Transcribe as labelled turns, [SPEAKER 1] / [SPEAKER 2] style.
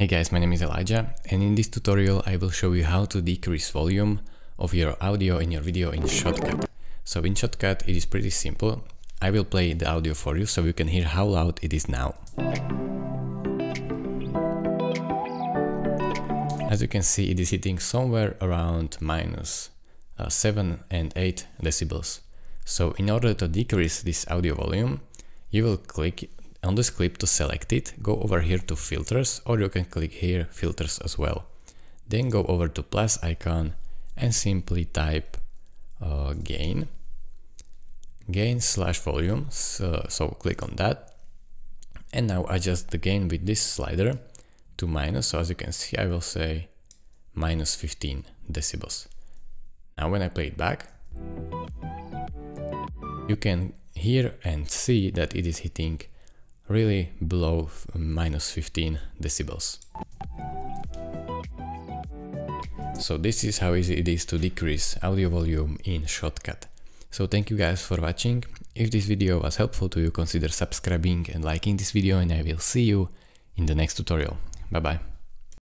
[SPEAKER 1] Hey guys, my name is Elijah and in this tutorial I will show you how to decrease volume of your audio in your video in Shotcut. So in Shotcut it is pretty simple. I will play the audio for you so you can hear how loud it is now. As you can see it is hitting somewhere around minus, uh, 7 and 8 decibels. So in order to decrease this audio volume you will click on this clip to select it, go over here to filters or you can click here filters as well. Then go over to plus icon and simply type uh, gain, gain slash volume, so, so click on that. And now adjust the gain with this slider to minus, so as you can see I will say minus 15 decibels. Now when I play it back, you can hear and see that it is hitting really below minus 15 decibels. So this is how easy it is to decrease audio volume in Shotcut. So thank you guys for watching. If this video was helpful to you, consider subscribing and liking this video and I will see you in the next tutorial. Bye bye.